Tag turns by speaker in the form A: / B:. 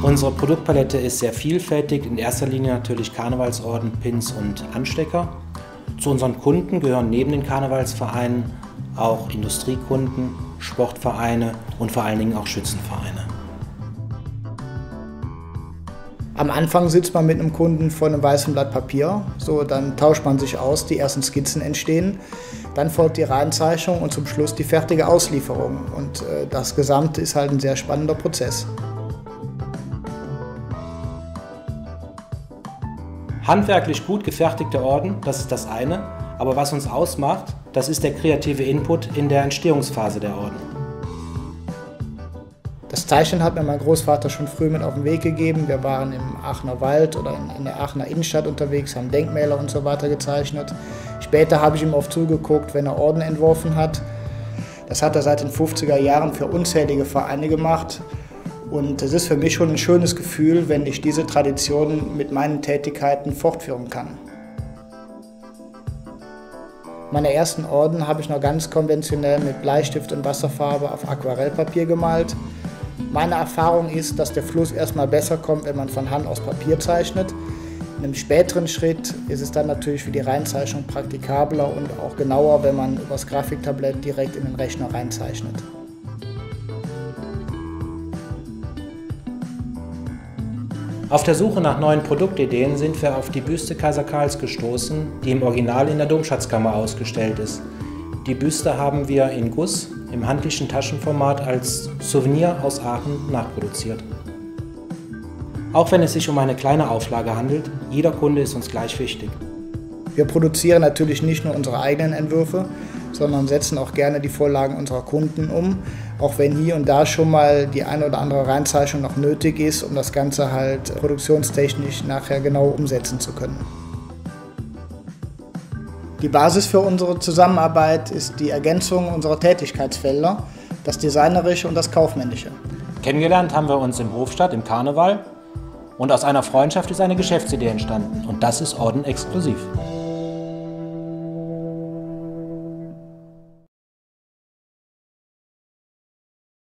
A: Unsere Produktpalette ist sehr vielfältig, in erster Linie natürlich Karnevalsorden, Pins und Anstecker. Zu unseren Kunden gehören neben den Karnevalsvereinen auch Industriekunden, Sportvereine und vor allen Dingen auch Schützenvereine.
B: Am Anfang sitzt man mit einem Kunden vor einem weißen Blatt Papier, so dann tauscht man sich aus, die ersten Skizzen entstehen, dann folgt die Reinzeichnung und zum Schluss die fertige Auslieferung. Und äh, das Gesamte ist halt ein sehr spannender Prozess.
A: Handwerklich gut gefertigte Orden, das ist das eine, aber was uns ausmacht, das ist der kreative Input in der Entstehungsphase der Orden.
B: Das Zeichnen hat mir mein Großvater schon früh mit auf den Weg gegeben. Wir waren im Aachener Wald oder in der Aachener Innenstadt unterwegs, haben Denkmäler und so weiter gezeichnet. Später habe ich ihm oft zugeguckt, wenn er Orden entworfen hat. Das hat er seit den 50er Jahren für unzählige Vereine gemacht. Und es ist für mich schon ein schönes Gefühl, wenn ich diese Tradition mit meinen Tätigkeiten fortführen kann. Meine ersten Orden habe ich noch ganz konventionell mit Bleistift und Wasserfarbe auf Aquarellpapier gemalt. Meine Erfahrung ist, dass der Fluss erstmal besser kommt, wenn man von Hand aus Papier zeichnet. In einem späteren Schritt ist es dann natürlich für die Reinzeichnung praktikabler und auch genauer, wenn man über das Grafiktablett direkt in den Rechner reinzeichnet.
A: Auf der Suche nach neuen Produktideen sind wir auf die Büste Kaiser Karls gestoßen, die im Original in der Domschatzkammer ausgestellt ist. Die Büste haben wir in Guss im handlichen Taschenformat als Souvenir aus Aachen nachproduziert. Auch wenn es sich um eine kleine Auflage handelt, jeder Kunde ist uns gleich wichtig.
B: Wir produzieren natürlich nicht nur unsere eigenen Entwürfe, sondern setzen auch gerne die Vorlagen unserer Kunden um, auch wenn hier und da schon mal die eine oder andere Reinzeichnung noch nötig ist, um das Ganze halt produktionstechnisch nachher genau umsetzen zu können. Die Basis für unsere Zusammenarbeit ist die Ergänzung unserer Tätigkeitsfelder, das Designerische und das Kaufmännische.
A: Kennengelernt haben wir uns im Hofstadt im Karneval und aus einer Freundschaft ist eine Geschäftsidee entstanden und das ist Orden exklusiv.